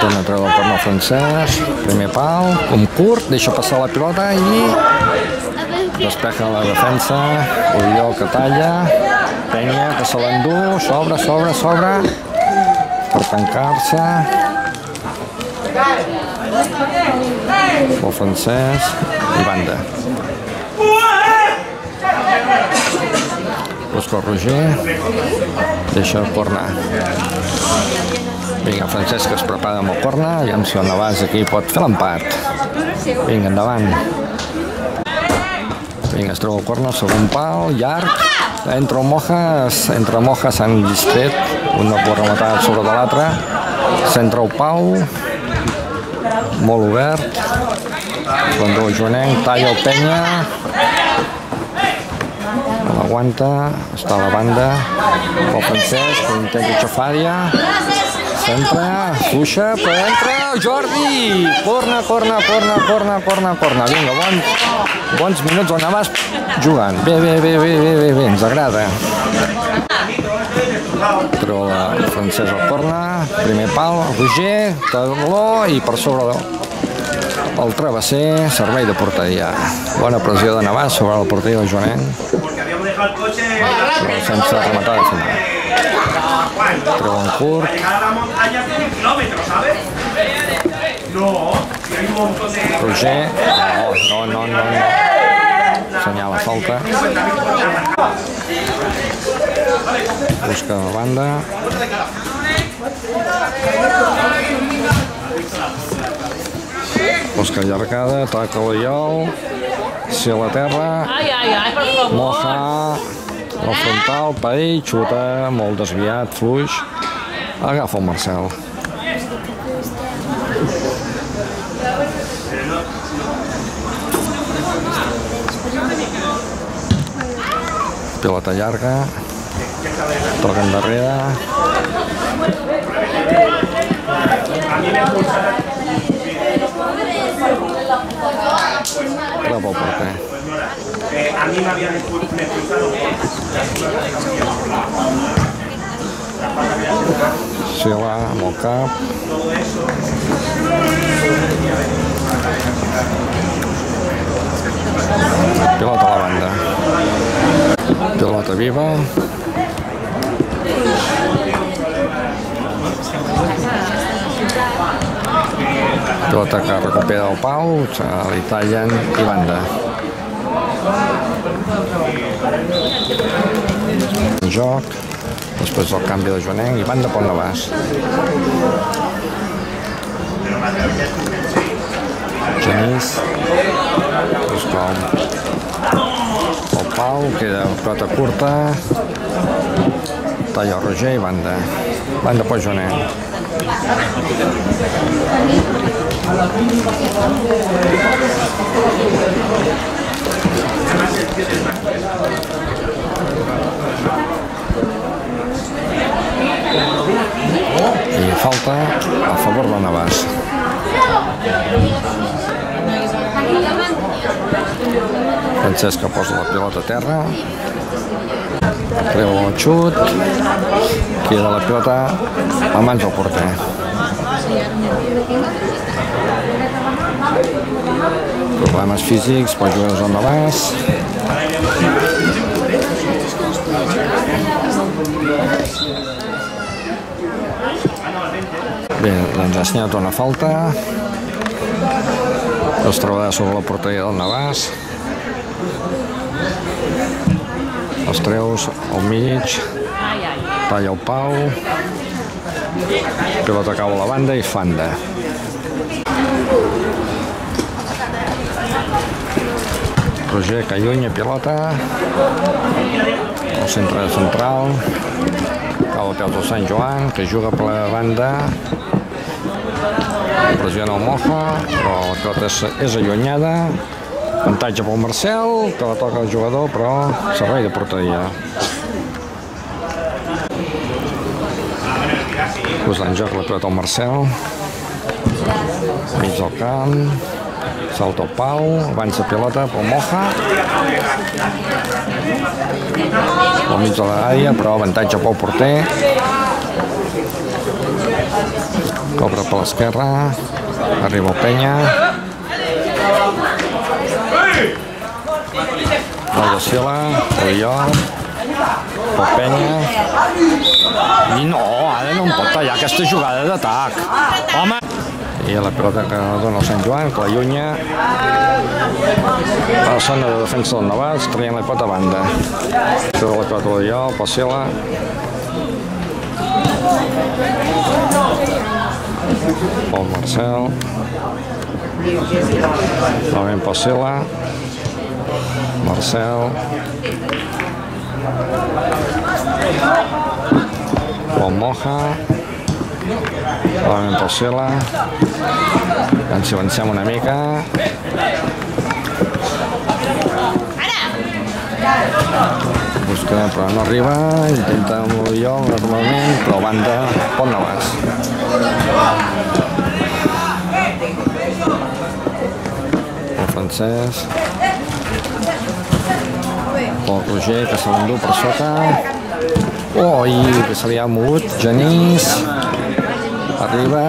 Speaker 1: Torna a treure el corna francès, primer pal, un curt, deixa passar la pilota i despeja la defensa, Oriol que talla, Penya que se l'endú, s'obre, s'obre, s'obre, per tancar-se, el francès i banda. Busca Roger, deixa el corna. Vinga, Francesc es prepara amb el corna, aviam si el Navàs aquí pot fer l'empat. Vinga, endavant. Vinga, es troba el corna, segon pal, llarg. Entra el Moja, entre Moja s'han distret, un no pot rematar sobre de l'altre. Centra el Pau, molt obert. El Joanenc talla el Penya. No l'aguanta, està a la banda. El Francesc, que intenta xafar-ja. Entra, fluixa, però entra Jordi! Corna, corna, corna, corna, corna, corna. Vinga, bons, bons minuts on Navàs jugant. Bé, bé, bé, bé, bé, bé, bé, ens agrada. Treu la francesa al corna, primer pal, Roger, taló i per sobre el travesser, servei de porteria. Bona pressió de Navàs sobre la porteria del
Speaker 3: el
Speaker 1: però sense rematar de final. Curt,
Speaker 3: Para llegar a la montaña tiene un kilómetro, ¿sabes? No, si hay un montón de.
Speaker 1: Roger, no, no, no, no, no. Senyala falta. Busca la banda. Busca llargada, toca l'Oriol. Si a la terra,
Speaker 2: Ai, ai, ai, per favor.
Speaker 1: moja, el frontal per xuta, molt desviat, fluix. Agafa el Marcel. Pilota llarga. Toca endarrere. Trapa porter.
Speaker 3: Eh, a mí me habían expu- me expulsado
Speaker 1: Sila amb el cap. Pilota a la banda. Pilota viva. Pilota que recupera el Pau, se li tallen i banda. En joc, després del canvi de Joanenc i banda pel Navàs. Genís, és com el Pau, queda pilota curta, talla el Roger i banda. Banda pel Joanenc. I falta a favor del Navàs. Francesc que posa la pilota a terra, treu el xut, queda la pilota a mans del porter. Problemes físics pels jugadors del Navàs. Bé, doncs ha assenyalat una falta. Es trobarà sobre la porteria del Navàs. Els treus al mig. Talla el pau. Pilota cau a la banda i fanda. Roger que allunya pilota. Al centre central. Cau a del Sant Joan, que juga per la banda. Pressiona el Moja, però la pilota és, és allunyada. Avantatge pel Marcel, que la toca el jugador, però servei de porteria. Posa en joc la pilota al Marcel. Mig del camp. Salta el Pau, avança pilota pel Moja. Al mig de l'àrea, però avantatge pel porter. Cobra per l'esquerra. Arriba el Penya. El de Sila, jo, el Penya. I no, ara no em pot tallar aquesta jugada d'atac. Home! I la pilota que dona el Sant Joan, que l'allunya a la zona de defensa del Navàs, traient la pilota a banda. Treu la pilota de pel Sila. Pel Marcel. Novament Sila. Marcel. Pel Moja. Novament pel Sila. Ens avancem una mica. Busca, però no arriba. Intenta el jo, normalment, però banda pel Navàs. El francès. El Roger, que se l'endú per sota. Oh, i que se li ha mogut. Genís. Arriba.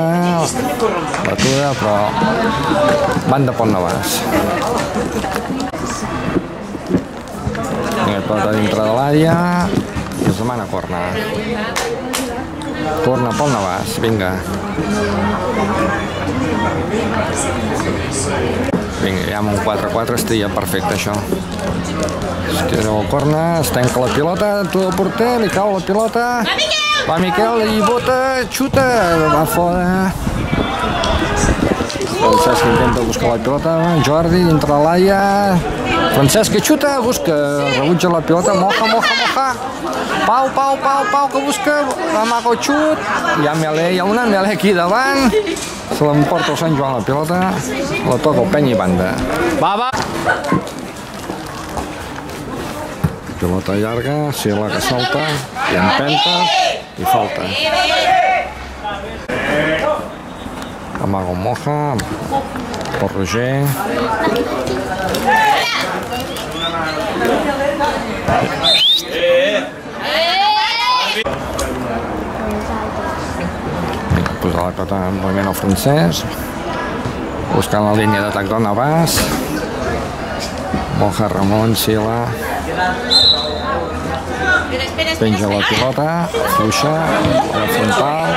Speaker 1: Batuda, però banda pel Navàs. Vinga, pilota dintre de l'àrea i es demana corna. Corna pel Navàs, vinga. Vinga, ja amb un 4-4 estaria perfecte això. Es tira el corna, es tanca la pilota, tu el porter, li cau la pilota. Va Miquel! Va Miquel i bota, xuta, va fora. Francesc intenta buscar la pilota, Jordi de l'àrea. Francesc que xuta, busca, rebutja la pilota, moja, moja, moja. Pau, Pau, Pau, Pau, que busca, amaga el xut. Hi ha Melé, hi ha una Melé aquí davant. Se l'emporta el Sant Joan la pilota, la toca el penya i banda. Va, va! Pilota llarga, Sila que salta, i empenta, i falta. Amago Moja, per Roger, posa la cota en moviment al francès, buscant la línia d'atac del Navàs, Moja, Ramon, Sila, penja la pilota, fluixa, la frontal,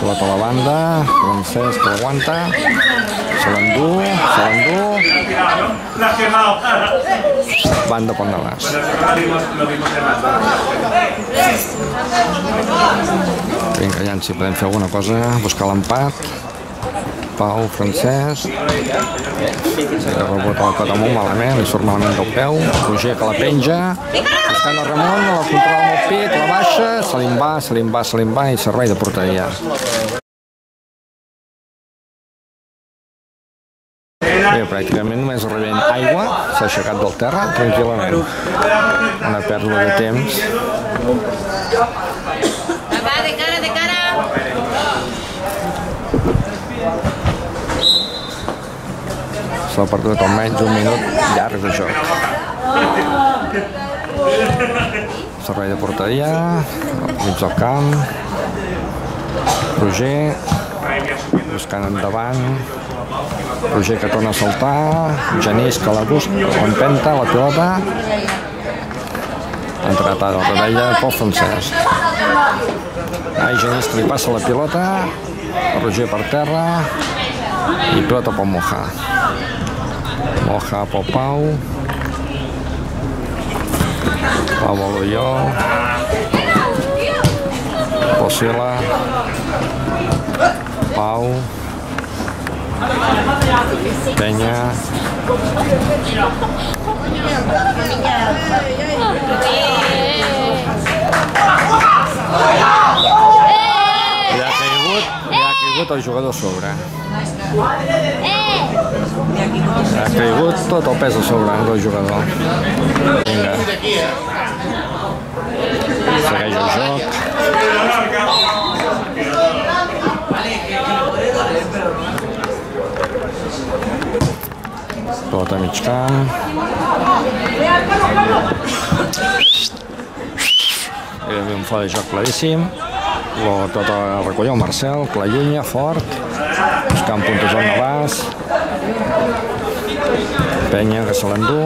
Speaker 1: pilota a la banda, francès que l'aguanta, se l'endú, se l'endú, banda
Speaker 3: vimos en las
Speaker 1: Vinga, aviam si podem fer alguna cosa, buscar l'empat. Pau, Francesc. Rebota la cota molt malament, li surt malament del peu. Roger que la penja. Buscant el Ramon, la controla amb el pit, la baixa, se li va, se li va, se li va i servei de porteria. Bé, pràcticament només rebent aigua, s'ha aixecat del terra tranquil·lament. Una pèrdua de temps.
Speaker 5: Va, de cara, de cara.
Speaker 1: S'ha perdut almenys un minut llarg de joc. Servei de porteria, mig del camp. Roger, buscant endavant. Roger que torna a saltar. Genís que la busca, l'empenta, la pilota. Entretada al rebella pel francès. Ai, Genís que li passa la pilota. Roger per terra. I pilota pel Moja. Moja pel Pau. Pau Balolló. Pel Sila. Pau. Penya. Li ha caigut, li ha caigut el jugador a sobre. Ha caigut tot el pes a sobre del jugador. Vinga. Segueix el joc. A camp. Hi havia un fora de joc claríssim. Lo, tot el recolló Marcel, que l'allunya fort. Buscant puntos al Navàs. Penya que se l'endú.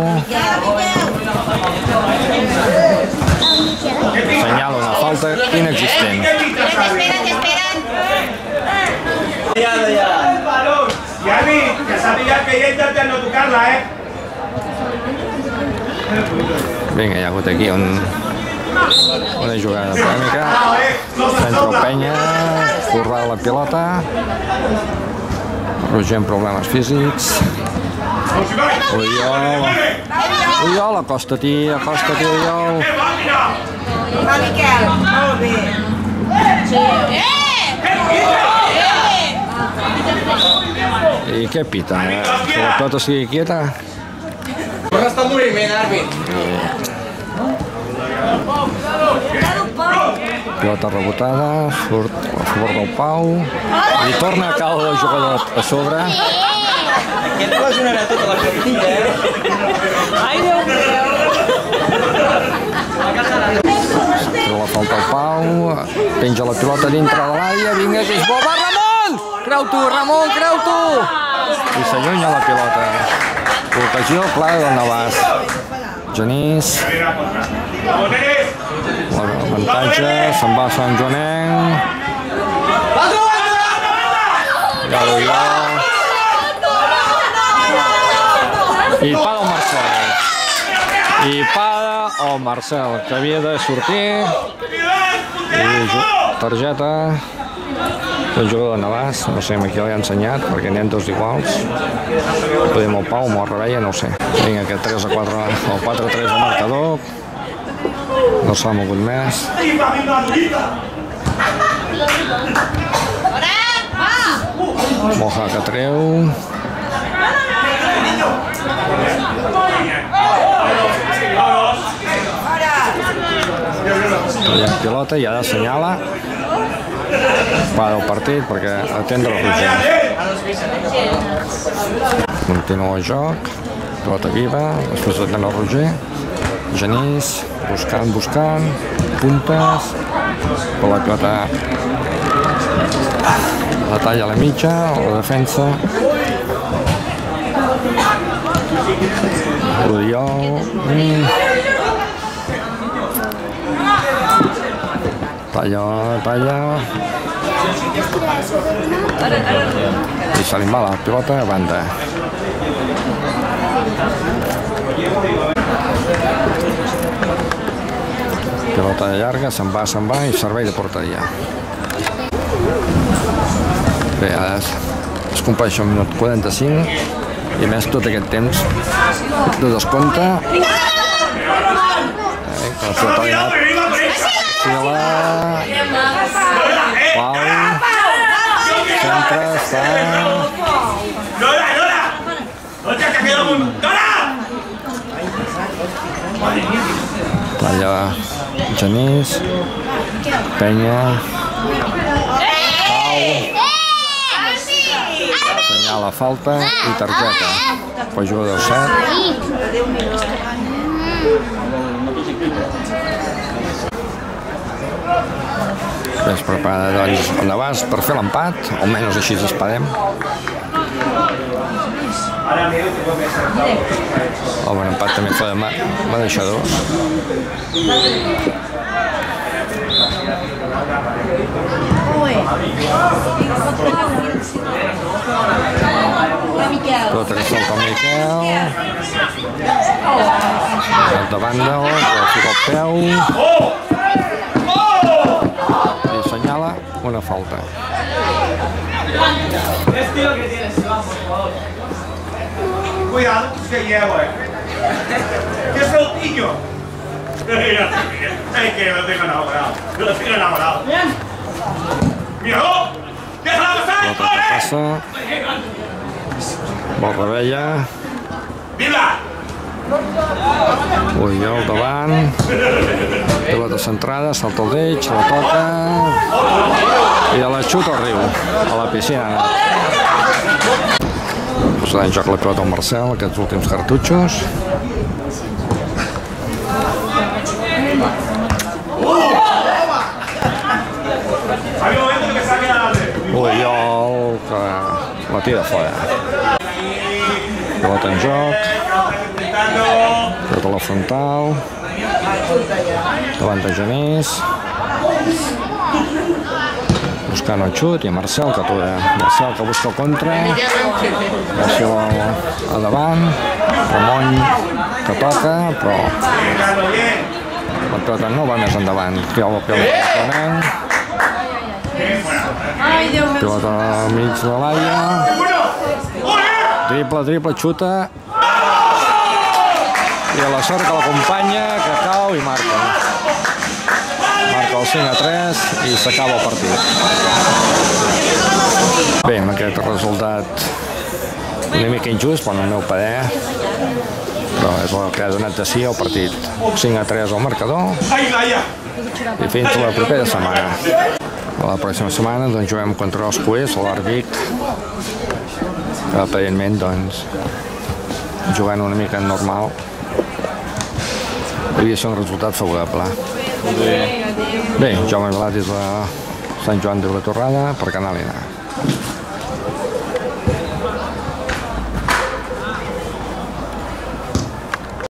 Speaker 1: Senyala una falta inexistent.
Speaker 5: Espera't, espera't.
Speaker 3: El balón. Yavi, que sabía que ella intentando tocarla, ¿eh?
Speaker 1: Hi ha hagut aquí un, una jugada tècnica. Centro Penya, currar la pilota. Roger amb problemes físics. Oriol. Oriol, acosta-t'hi, acosta-t'hi, Oriol.
Speaker 2: Va, Miquel, molt bé.
Speaker 1: I què pita? Eh? Que la pilota sigui quieta?
Speaker 4: No està en moviment, àrbit.
Speaker 1: Pilota rebotada, surt a favor del Pau. I torna a caure el jugador a sobre.
Speaker 4: Aquest lesionarà tota la plantilla, eh?
Speaker 2: Ai, Déu meu.
Speaker 1: Treu la falta al Pau, penja la pilota dintre de l'àrea, vinga, que és bo, va Ramon! Creu tu, Ramon, creu tu! I s'allunya la pilota. Ocasió clara del Navàs. Genís, l'avantatge, se'n va Sant Joanenc. Galoió. I para el Marcel. I para el Marcel, que havia de sortir. I targeta del jugador de Navàs, no sé amb qui li ha ensenyat, perquè n'hi ha dos iguals. Podem el Pau, amb el no ho sé. Vinga, aquest 3 a 4, el 4 a 3 al marcador. No s'ha mogut més. Moja que treu. Pilota i ara assenyala para el partit perquè atendre el Roger. Continua el joc, pilota viva, després atendre el Roger. Genís, buscant, buscant, puntes, per la pilota la talla a la mitja, la defensa. Oriol. Mm. Talla, talla. I se li la pilota a banda. Pilota llarga, se'n va, se'n va i servei de porteria. Bé, ara es, es compleix un minut 45 i més tot aquest temps de descompte. Eh, que la pilota ha fila, Pau, centre, està...
Speaker 3: ¡Lola, Lola! ¡Hostia, te ha quedado muy... ¡Lola!
Speaker 1: Talla Genís, Penya, assenyala falta i targeta pel jugador 7. Es prepara doncs el Navàs per fer l'empat, almenys així esperem. El bon empat també fa de mà, va deixar dos. Tot que solta el Miquel. De banda, que fica el peu. I assenyala una falta.
Speaker 3: Estilo que tienes, Iván, por favor. Cuidado, que llevo, eh. ¡Qué soltillo! Es que lo tengo enamorado. Lo tengo enamorado. ¡Viejo! ¡Déjala pasar!
Speaker 1: Pilota que passa. Vol rebella.
Speaker 3: ¡Viva!
Speaker 1: Oriol davant. Pilota centrada, salta el deix, se la toca. I la xuta al riu, a la piscina. Posarà en joc la pilota al Marcel, aquests últims cartutxos. Oriol, que la tira fora. Pilota en joc,
Speaker 3: Intentando.
Speaker 1: pilota a la frontal. Davant de Genís. Buscant el xut i Marcel que atura. Marcel que busca el contra. Marcel a davant. Ramon que toca, però la pilota no va més endavant. Treu la pilota Flamenc. Pilota al mig de.
Speaker 3: ¡Uno!
Speaker 1: Triple, triple, xuta. I a la sort que l'acompanya, que cau i marca. Marca el 5 a 3 i s'acaba el partit. Bé, amb aquest resultat una mica injust, però el meu parer, però és el que ha donat de si el partit. 5 a 3 al marcador i fins a la propera setmana. La pròxima setmana doncs, juguem contra els Cuers, l'Arbic, que aparentment doncs, jugant una mica normal de ser un resultat favorable. Bé, Jaume Velat des de Sant Joan de la Torrada per Canal.